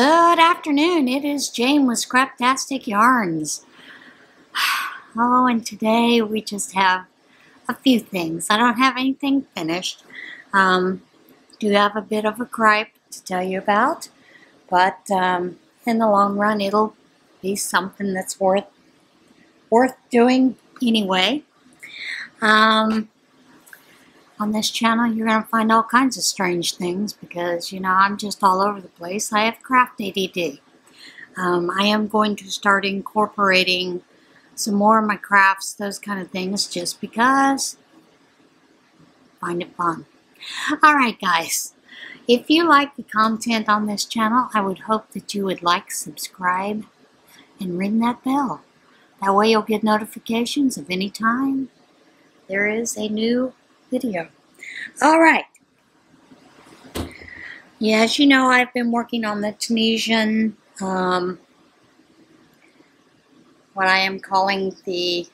Good afternoon. It is Jane with Scraptastic Yarns. Oh, and today we just have a few things. I don't have anything finished. Um, do have a bit of a gripe to tell you about, but um, in the long run, it'll be something that's worth worth doing anyway. Um, on this channel, you're going to find all kinds of strange things because, you know, I'm just all over the place. I have craft ADD. Um, I am going to start incorporating some more of my crafts, those kind of things, just because I find it fun. Alright, guys. If you like the content on this channel, I would hope that you would like, subscribe, and ring that bell. That way you'll get notifications of any time there is a new video. All right. Yeah, as you know, I've been working on the Tunisian, um, what I am calling the,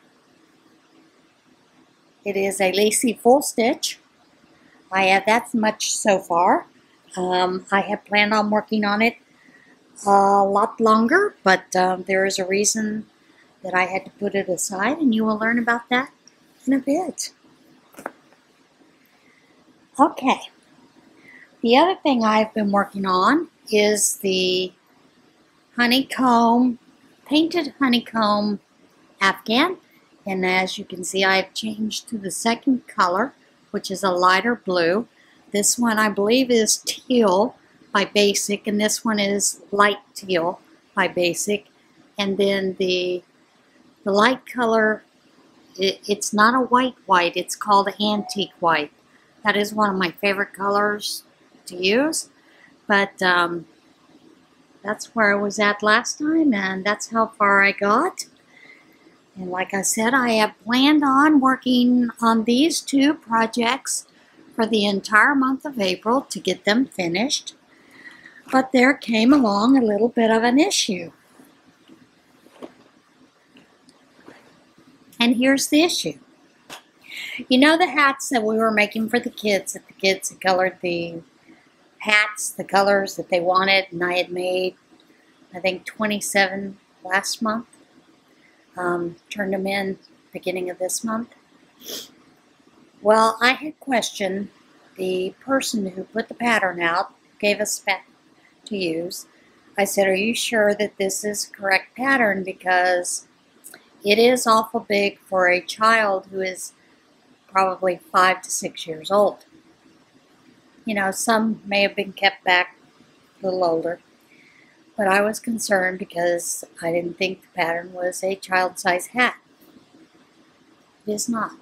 it is a lacy full stitch. I have that much so far. Um, I have planned on working on it a lot longer, but um, there is a reason that I had to put it aside, and you will learn about that in a bit. Okay. The other thing I've been working on is the honeycomb, painted honeycomb afghan. And as you can see, I've changed to the second color, which is a lighter blue. This one I believe is teal by Basic, and this one is light teal by Basic. And then the, the light color, it, it's not a white white, it's called antique white. That is one of my favorite colors to use. But um, that's where I was at last time, and that's how far I got. And like I said, I have planned on working on these two projects for the entire month of April to get them finished. But there came along a little bit of an issue. And here's the issue. You know the hats that we were making for the kids, that the kids had colored the hats, the colors that they wanted, and I had made, I think, 27 last month. Um, turned them in beginning of this month. Well, I had questioned the person who put the pattern out, gave us spec to use. I said, are you sure that this is correct pattern? Because it is awful big for a child who is probably five to six years old. You know, some may have been kept back a little older, but I was concerned because I didn't think the pattern was a child-size hat. It is not.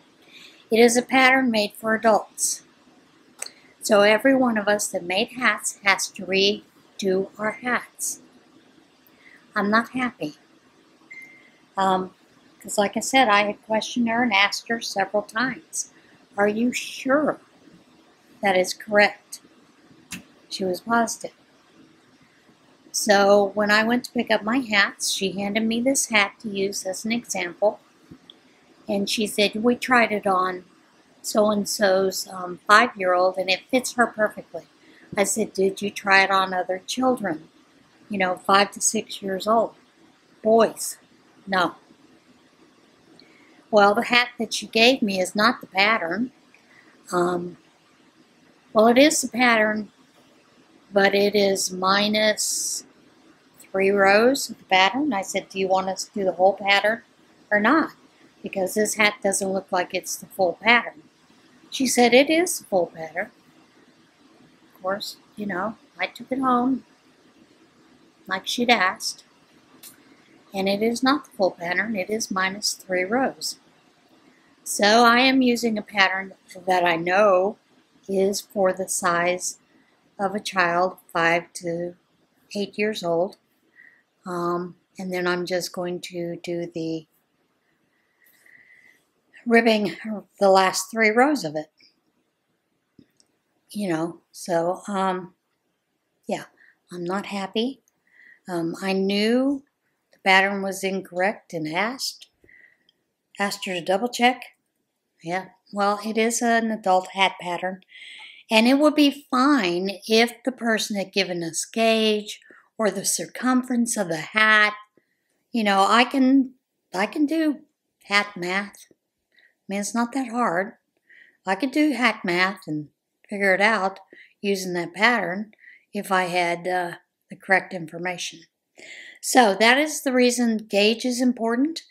It is a pattern made for adults. So every one of us that made hats has to redo our hats. I'm not happy. Um, because like I said, I had questioned her and asked her several times, are you sure that is correct? She was positive. So when I went to pick up my hats, she handed me this hat to use as an example. And she said, we tried it on so-and-so's um, five-year-old and it fits her perfectly. I said, did you try it on other children? You know, five to six years old. Boys. No. Well, the hat that you gave me is not the pattern. Um, well, it is the pattern, but it is minus three rows of the pattern. I said, do you want us to do the whole pattern or not? Because this hat doesn't look like it's the full pattern. She said, it is the full pattern. Of course, you know, I took it home like she'd asked. And it is not the full pattern, it is minus three rows. So I am using a pattern that I know is for the size of a child, 5 to 8 years old. Um, and then I'm just going to do the ribbing the last three rows of it. You know, so, um, yeah, I'm not happy. Um, I knew the pattern was incorrect and asked, asked her to double check. Yeah, well, it is an adult hat pattern. And it would be fine if the person had given us gauge or the circumference of the hat. You know, I can I can do hat math. I mean, it's not that hard. I could do hat math and figure it out using that pattern if I had uh, the correct information. So that is the reason gauge is important.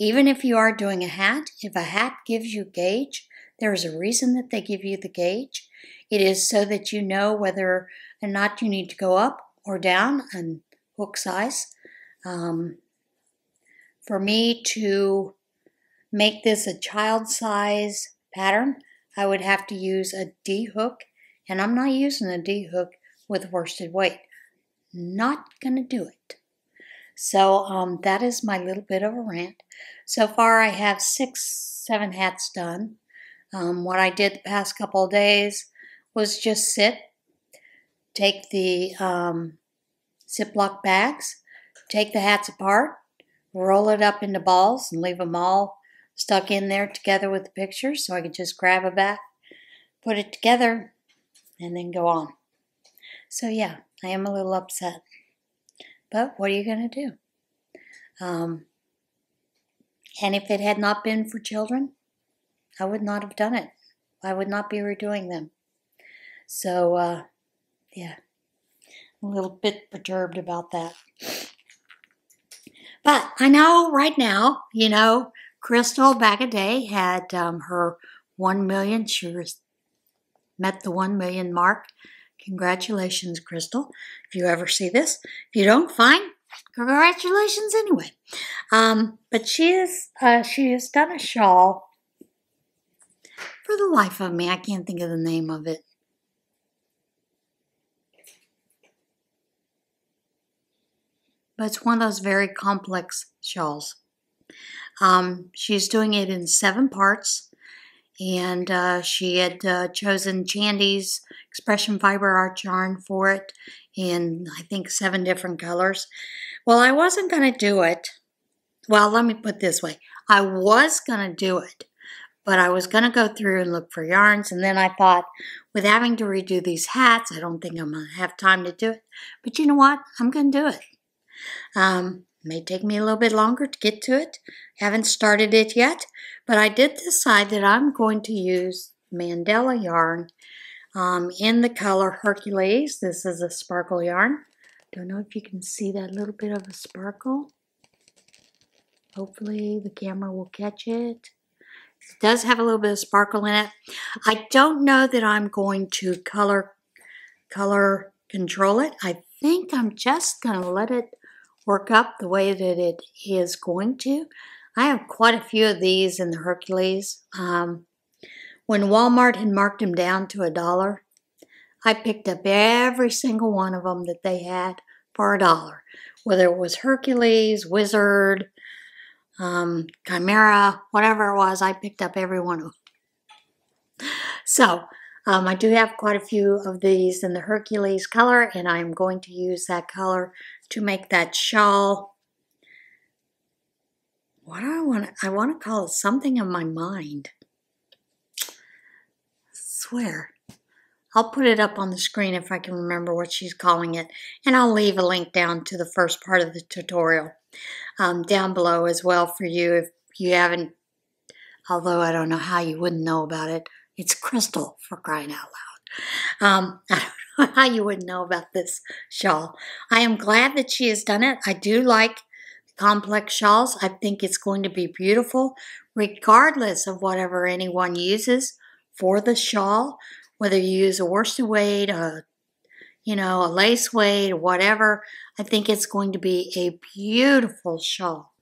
Even if you are doing a hat, if a hat gives you gauge, there is a reason that they give you the gauge. It is so that you know whether or not you need to go up or down on hook size. Um, for me to make this a child size pattern, I would have to use a D hook, and I'm not using a D hook with worsted weight. Not going to do it. So um, that is my little bit of a rant. So far, I have six, seven hats done. Um, what I did the past couple of days was just sit, take the um, Ziploc bags, take the hats apart, roll it up into balls, and leave them all stuck in there together with the pictures so I could just grab a bag, put it together, and then go on. So, yeah, I am a little upset. But what are you going to do? Um, and if it had not been for children, I would not have done it. I would not be redoing them. So, uh, yeah, a little bit perturbed about that. But I know right now, you know, Crystal Bag O Day had um, her 1 million. She met the 1 million mark. Congratulations, Crystal. If you ever see this, if you don't, fine. Congratulations anyway. Um, but she is uh, she has done a shawl. For the life of me, I can't think of the name of it. But it's one of those very complex shawls. Um, she's doing it in seven parts, and uh, she had uh, chosen Chandy's expression fiber Art yarn for it in I think seven different colors. Well, I wasn't going to do it. Well, let me put this way: I was going to do it, but I was going to go through and look for yarns, and then I thought, with having to redo these hats, I don't think I'm going to have time to do it. But you know what? I'm going to do it. Um, May take me a little bit longer to get to it. Haven't started it yet, but I did decide that I'm going to use Mandala yarn um, in the color Hercules. This is a sparkle yarn. Don't know if you can see that little bit of a sparkle. Hopefully the camera will catch it. It does have a little bit of sparkle in it. I don't know that I'm going to color color control it. I think I'm just going to let it work up the way that it is going to. I have quite a few of these in the Hercules. Um, when Walmart had marked them down to a dollar, I picked up every single one of them that they had for a dollar. Whether it was Hercules, Wizard, um, Chimera, whatever it was, I picked up every one of them. So, um, I do have quite a few of these in the Hercules color, and I'm going to use that color to make that shawl. What do I want? I want to call it something in my mind. I swear. I'll put it up on the screen if I can remember what she's calling it. And I'll leave a link down to the first part of the tutorial um, down below as well for you if you haven't, although I don't know how you wouldn't know about it. It's crystal for crying out loud. Um, I don't know how you wouldn't know about this shawl. I am glad that she has done it. I do like complex shawls. I think it's going to be beautiful regardless of whatever anyone uses for the shawl, whether you use a worsted weight, a you know, a lace weight, or whatever. I think it's going to be a beautiful shawl.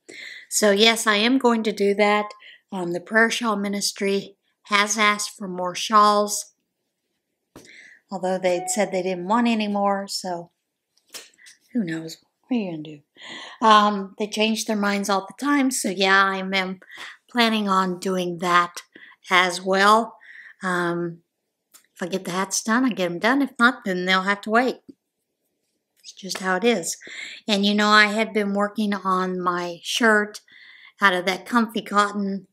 So yes, I am going to do that. Um, the Prayer Shawl Ministry has asked for more shawls although they'd said they didn't want any more, so who knows? What are you to do? Um, they change their minds all the time, so yeah, I am planning on doing that as well. Um, if I get the hats done, I get them done. If not, then they'll have to wait. It's just how it is. And you know, I had been working on my shirt out of that comfy cotton,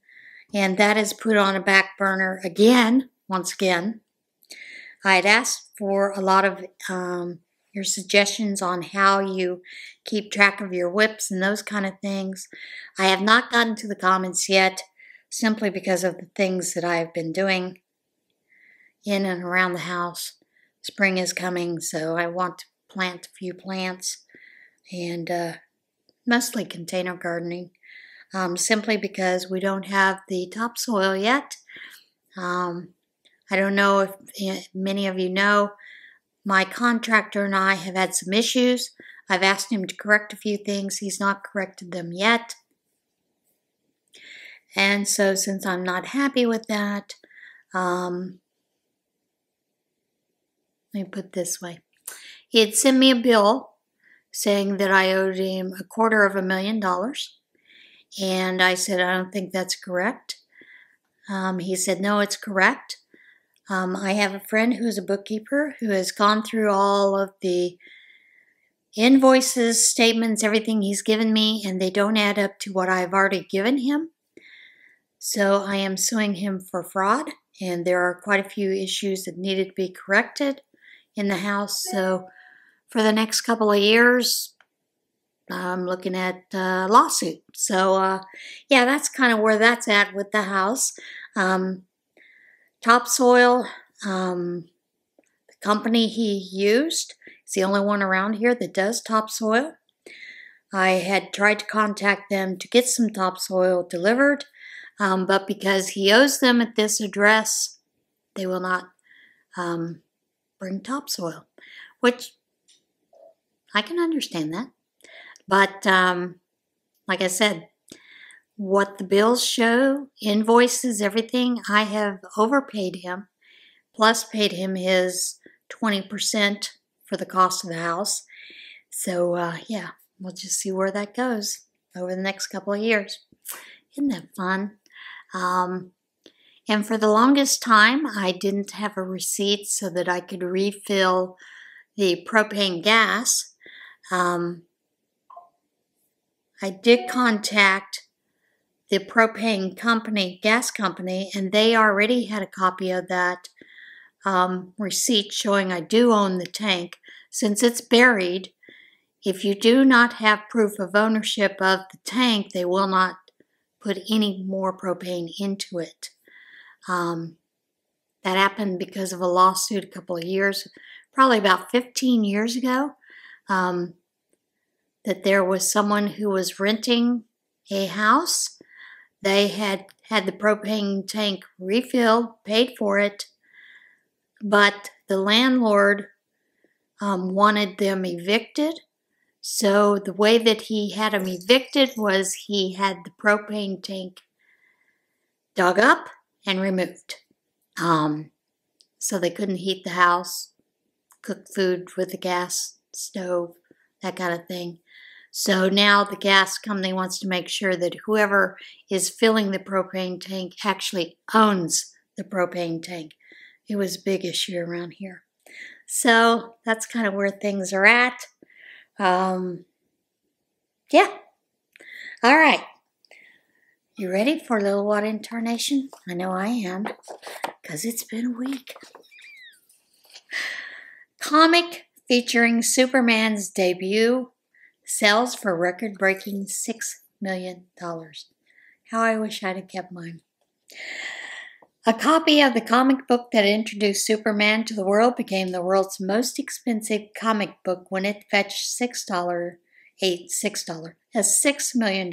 and that is put on a back burner again, once again. I had asked for a lot of um, your suggestions on how you keep track of your WIPs and those kind of things. I have not gotten to the comments yet simply because of the things that I have been doing in and around the house. Spring is coming, so I want to plant a few plants and uh, mostly container gardening um, simply because we don't have the topsoil yet. Um, I don't know if eh, many of you know, my contractor and I have had some issues. I've asked him to correct a few things. He's not corrected them yet. And so, since I'm not happy with that, um, let me put this way. He had sent me a bill saying that I owed him a quarter of a million dollars. And I said, I don't think that's correct. Um, he said, No, it's correct. Um, I have a friend who's a bookkeeper who has gone through all of the invoices, statements, everything he's given me, and they don't add up to what I've already given him. So I am suing him for fraud, and there are quite a few issues that needed to be corrected in the house. So for the next couple of years, I'm looking at a lawsuit. So uh, yeah, that's kind of where that's at with the house. Um, topsoil, um, the company he used is the only one around here that does topsoil. I had tried to contact them to get some topsoil delivered, um, but because he owes them at this address, they will not um, bring topsoil, which I can understand that. But um, like I said, what the bills show, invoices, everything, I have overpaid him, plus paid him his 20% for the cost of the house. So, uh, yeah, we'll just see where that goes over the next couple of years. Isn't that fun? Um, and for the longest time, I didn't have a receipt so that I could refill the propane gas. Um, I did contact the propane company, gas company, and they already had a copy of that um, receipt showing I do own the tank. Since it's buried, if you do not have proof of ownership of the tank, they will not put any more propane into it. Um, that happened because of a lawsuit a couple of years, probably about 15 years ago. Um, that there was someone who was renting a house. They had had the propane tank refilled, paid for it, but the landlord um, wanted them evicted. So the way that he had them evicted was he had the propane tank dug up and removed. Um, so they couldn't heat the house, cook food with the gas stove, that kind of thing. So now the gas company wants to make sure that whoever is filling the propane tank actually owns the propane tank. It was a big issue around here. So that's kind of where things are at. Um, yeah. All right. You ready for a little What in Tarnation? I know I am, because it's been a week. Comic featuring Superman's debut Sells for record breaking $6 million. How I wish I'd have kept mine. A copy of the comic book that introduced Superman to the world became the world's most expensive comic book when it fetched $6, eight, $6, a $6 million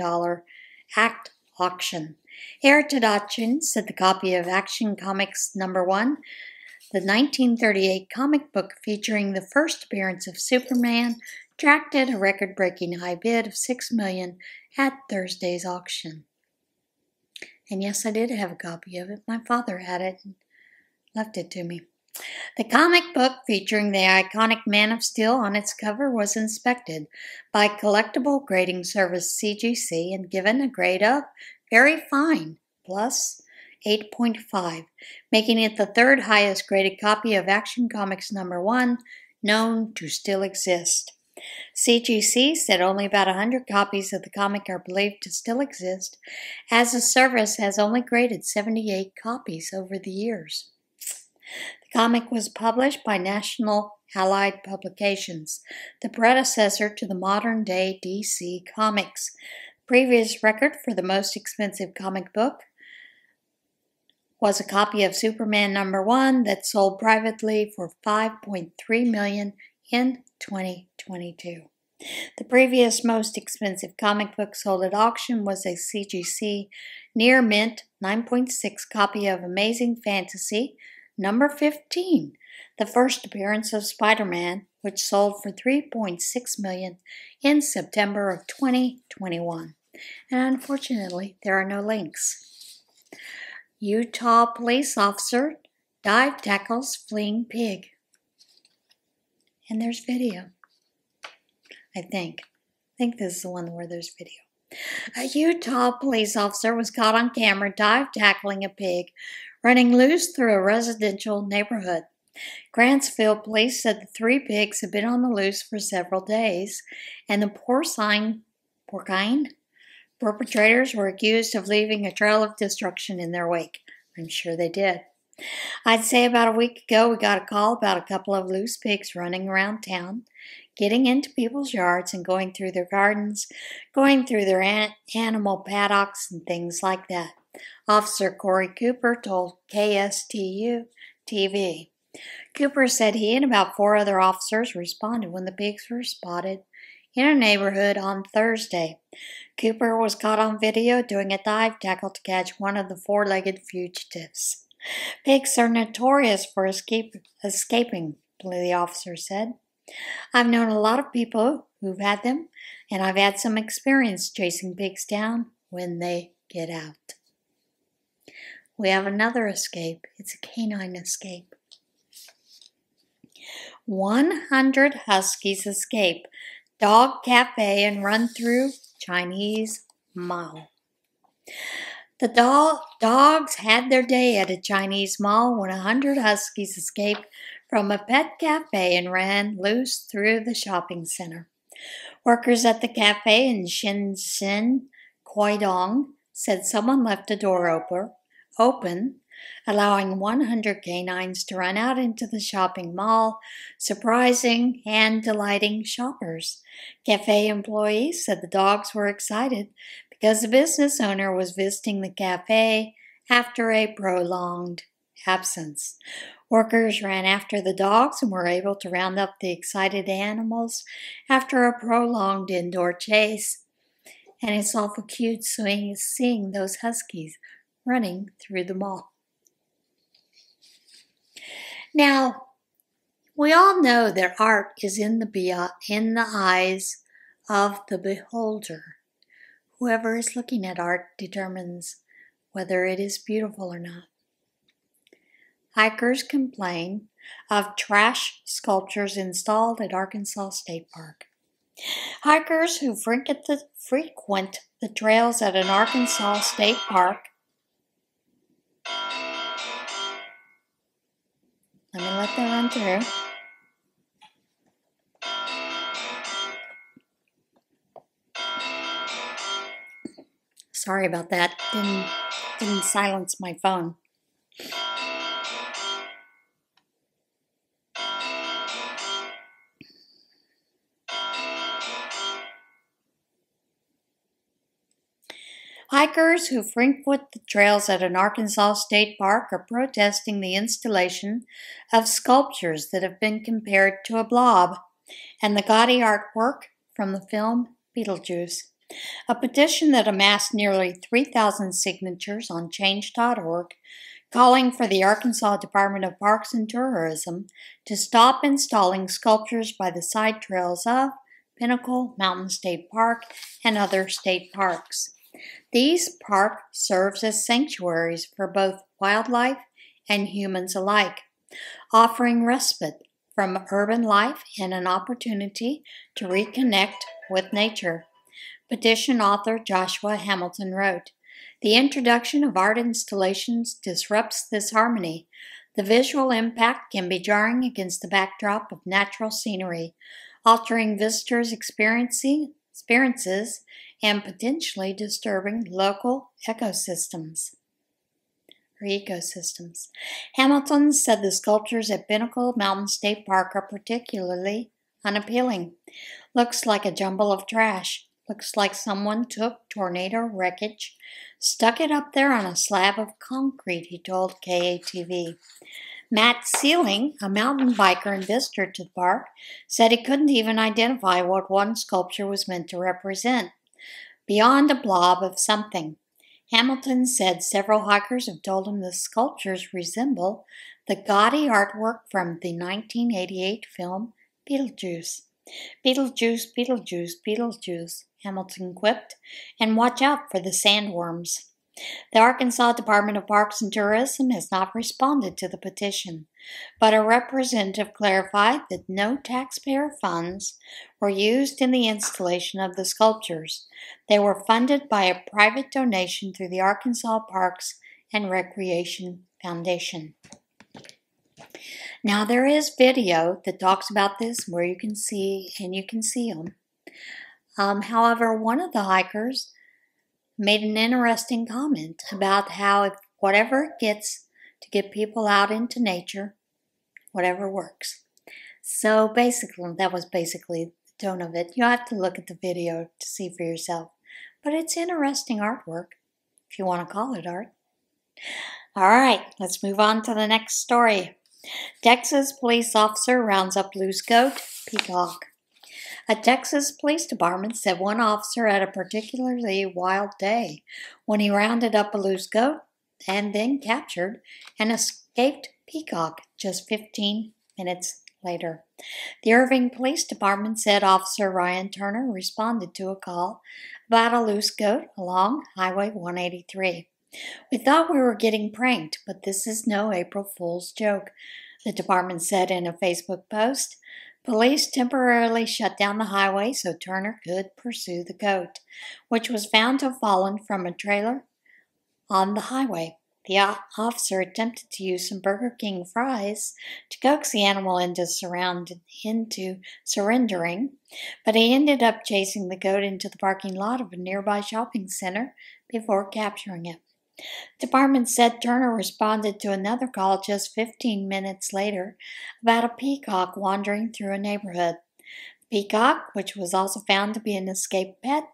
act auction. Heritage Auction said the copy of Action Comics number one, the 1938 comic book featuring the first appearance of Superman, attracted a record-breaking high bid of 6 million at Thursday's auction. And yes, I did have a copy of it. My father had it and left it to me. The comic book featuring the iconic Man of Steel on its cover was inspected by collectible grading service CGC and given a grade of very fine plus 8.5, making it the third highest graded copy of Action Comics number 1 known to still exist. CGC said only about 100 copies of the comic are believed to still exist, as the service has only graded 78 copies over the years. The comic was published by National Allied Publications, the predecessor to the modern day DC Comics. Previous record for the most expensive comic book was a copy of Superman number 1 that sold privately for 5.3 million in 2022. The previous most expensive comic book sold at auction was a CGC near mint 9.6 copy of Amazing Fantasy number 15, the first appearance of Spider-Man, which sold for 3.6 million in September of 2021. And unfortunately, there are no links. Utah police officer dive tackles fleeing pig. And there's video. I think. I think this is the one where there's video. A Utah police officer was caught on camera dive tackling a pig running loose through a residential neighborhood. Grantsville police said the three pigs had been on the loose for several days, and the porcine, porcine perpetrators were accused of leaving a trail of destruction in their wake. I'm sure they did. I'd say about a week ago, we got a call about a couple of loose pigs running around town getting into people's yards and going through their gardens, going through their an- animal paddocks and things like that. Officer Corey Cooper told KSTU TV. Cooper said he and about four other officers responded when the pigs were spotted in a neighborhood on Thursday. Cooper was caught on video doing a dive tackle to catch one of the four legged fugitives. Pigs are notorious for escape, escaping, the officer said. I've known a lot of people who've had them, and I've had some experience chasing pigs down when they get out. We have another escape. It's a canine escape. 100 huskies escape dog cafe and run through Chinese mall. The do- dogs had their day at a Chinese mall when a 100 huskies escaped from a pet cafe and ran loose through the shopping center. Workers at the cafe in Shenzhen, Guangdong, said someone left a door open, open, allowing 100 canines to run out into the shopping mall, surprising and delighting shoppers. Cafe employees said the dogs were excited because the business owner was visiting the cafe after a prolonged absence. Workers ran after the dogs and were able to round up the excited animals after a prolonged indoor chase. And it's awful cute seeing, seeing those huskies running through the mall. Now, we all know that art is in the, in the eyes of the beholder. Whoever is looking at art determines whether it is beautiful or not. Hikers complain of trash sculptures installed at Arkansas State Park. Hikers who frequent the, frequent the trails at an Arkansas State Park Let me let that run through. Sorry about that. Didn't didn't silence my phone. Hikers who frequent the trails at an Arkansas state park are protesting the installation of sculptures that have been compared to a blob and the gaudy artwork from the film Beetlejuice. A petition that amassed nearly 3,000 signatures on change.org calling for the Arkansas Department of Parks and Tourism to stop installing sculptures by the side trails of Pinnacle Mountain State Park and other state parks. These parks serve as sanctuaries for both wildlife and humans alike, offering respite from urban life and an opportunity to reconnect with nature. Petition author Joshua Hamilton wrote, The introduction of art installations disrupts this harmony. The visual impact can be jarring against the backdrop of natural scenery, altering visitors' experiences and potentially disturbing local ecosystems. ecosystems. Hamilton said the sculptures at Pinnacle Mountain State Park are particularly unappealing. Looks like a jumble of trash. Looks like someone took tornado wreckage, stuck it up there on a slab of concrete, he told KATV. Matt Sealing, a mountain biker and visitor to the park, said he couldn't even identify what one sculpture was meant to represent. Beyond a blob of something. Hamilton said several hikers have told him the sculptures resemble the gaudy artwork from the 1988 film Beetlejuice. Beetlejuice, Beetlejuice, Beetlejuice, Hamilton quipped, and watch out for the sandworms. The Arkansas Department of Parks and Tourism has not responded to the petition, but a representative clarified that no taxpayer funds were used in the installation of the sculptures. They were funded by a private donation through the Arkansas Parks and Recreation Foundation. Now there is video that talks about this where you can see and you can see them. Um, however, one of the hikers made an interesting comment about how if whatever it gets to get people out into nature, whatever works. So basically, that was basically the tone of it. You have to look at the video to see for yourself. But it's interesting artwork, if you want to call it art. All right, let's move on to the next story. Texas police officer rounds up loose goat, peacock. A Texas police department said one officer had a particularly wild day when he rounded up a loose goat and then captured an escaped peacock just 15 minutes later. The Irving Police Department said Officer Ryan Turner responded to a call about a loose goat along Highway 183. We thought we were getting pranked, but this is no April Fool's joke, the department said in a Facebook post. Police temporarily shut down the highway so Turner could pursue the goat, which was found to have fallen from a trailer on the highway. The officer attempted to use some Burger King fries to coax the animal into, into surrendering, but he ended up chasing the goat into the parking lot of a nearby shopping center before capturing it. Department said Turner responded to another call just 15 minutes later about a peacock wandering through a neighborhood. Peacock, which was also found to be an escaped pet,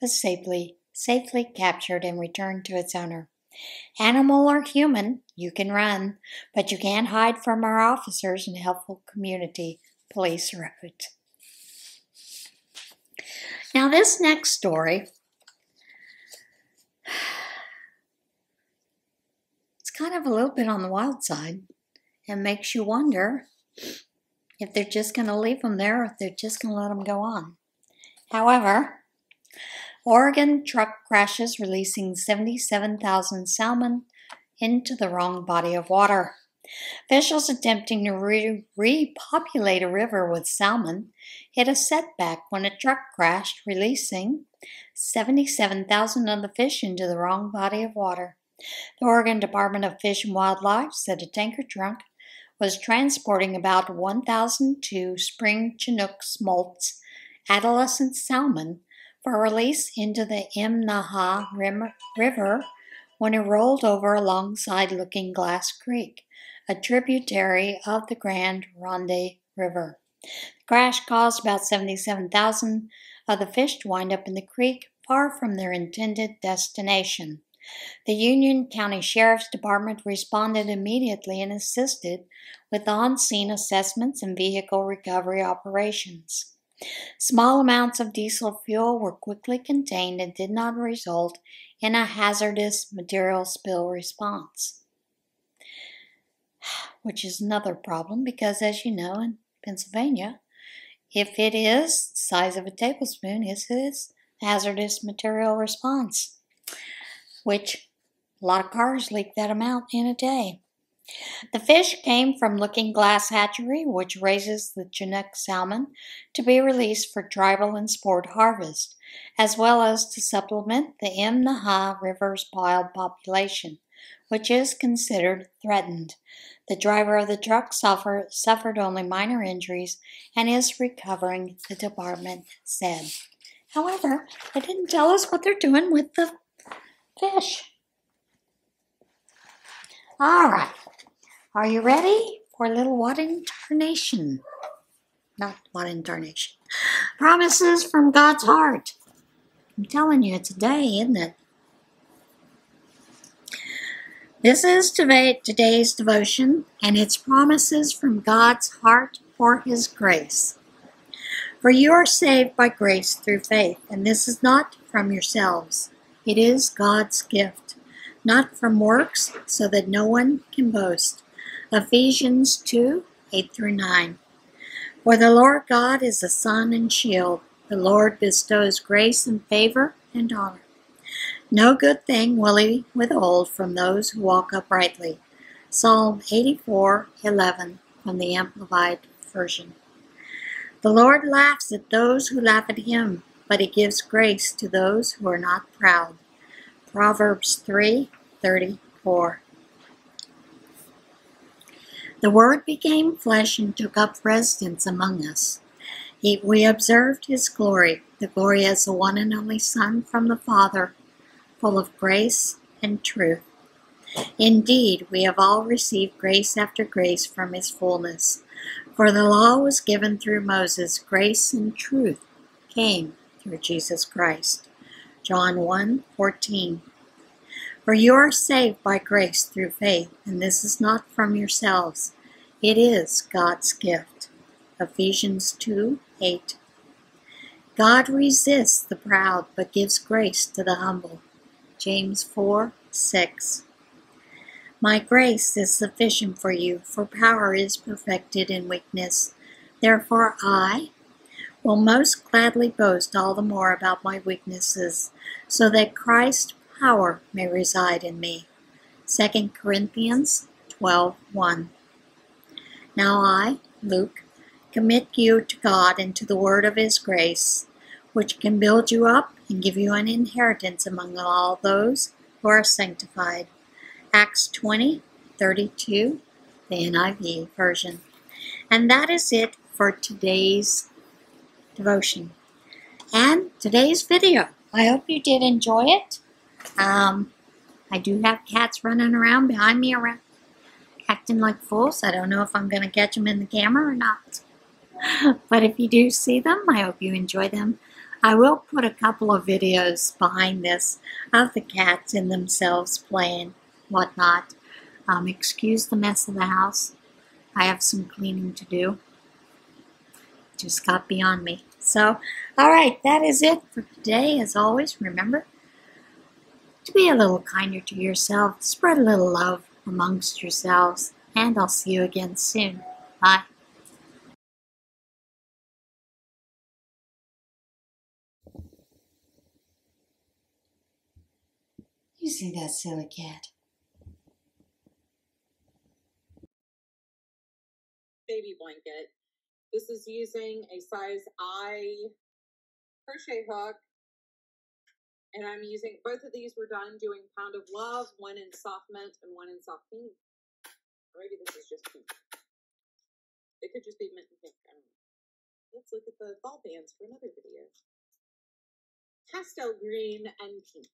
was safely safely captured and returned to its owner. Animal or human, you can run, but you can't hide from our officers and helpful community, police wrote. Now, this next story kind of a little bit on the wild side and makes you wonder if they're just going to leave them there or if they're just going to let them go on. However, Oregon truck crashes releasing 77,000 salmon into the wrong body of water. Officials attempting to re- repopulate a river with salmon hit a setback when a truck crashed, releasing 77,000 of the fish into the wrong body of water. The Oregon Department of Fish and Wildlife said a tanker trunk was transporting about 1,002 spring Chinook smolts, adolescent salmon, for release into the Imnaha River when it rolled over alongside Looking Glass Creek, a tributary of the Grand Ronde River. The crash caused about 77,000 of the fish to wind up in the creek far from their intended destination. The Union County Sheriff's Department responded immediately and assisted with on scene assessments and vehicle recovery operations. Small amounts of diesel fuel were quickly contained and did not result in a hazardous material spill response. Which is another problem because, as you know, in Pennsylvania, if it is the size of a tablespoon, it is hazardous material response which a lot of cars leak that amount in a day. The fish came from Looking Glass Hatchery, which raises the Chinook salmon to be released for tribal and sport harvest, as well as to supplement the Imnaha River's wild population, which is considered threatened. The driver of the truck suffer, suffered only minor injuries and is recovering, the department said. However, they didn't tell us what they're doing with the fish. All right. Are you ready for a little what incarnation? Not what incarnation. Promises from God's heart. I'm telling you, it's a day, isn't it? This is today's devotion, and it's promises from God's heart for His grace. For you are saved by grace through faith, and this is not from yourselves. It is God's gift, not from works, so that no one can boast. Ephesians 2 8 through 9. For the Lord God is a sun and shield. The Lord bestows grace and favor and honor. No good thing will he withhold from those who walk uprightly. Psalm 84:11 from the Amplified Version. The Lord laughs at those who laugh at him, but he gives grace to those who are not proud. Proverbs 3:34. The Word became flesh and took up residence among us. He, we observed his glory, the glory as the one and only Son from the Father full of grace and truth. Indeed, we have all received grace after grace from his fullness. For the law was given through Moses, grace and truth came through Jesus Christ. John 1 14. For you are saved by grace through faith, and this is not from yourselves. It is God's gift. Ephesians 2 8. God resists the proud, but gives grace to the humble. James 4 6. My grace is sufficient for you, for power is perfected in weakness. Therefore, I will most gladly boast all the more about my weaknesses, so that Christ's power may reside in me. 2 Corinthians 12 1. Now I, Luke, commit you to God and to the word of his grace which can build you up and give you an inheritance among all those who are sanctified. Acts 20, 32, the NIV version. And that is it for today's devotion and today's video. I hope you did enjoy it. Um, I do have cats running around behind me around acting like fools. I don't know if I'm going to catch them in the camera or not. but if you do see them, I hope you enjoy them. I will put a couple of videos behind this of the cats in themselves playing whatnot. Um, excuse the mess of the house. I have some cleaning to do. Just got beyond me. So, all right, that is it for today. As always, remember to be a little kinder to yourself, spread a little love amongst yourselves, and I'll see you again soon. Bye. You see that silly cat? Baby blanket. This is using a size I crochet hook. And I'm using, both of these were done doing Pound of Love, one in soft mint and one in soft pink. Or maybe this is just pink. It could just be mint and pink. I don't know. Let's look at the ball bands for another video. Pastel green and pink.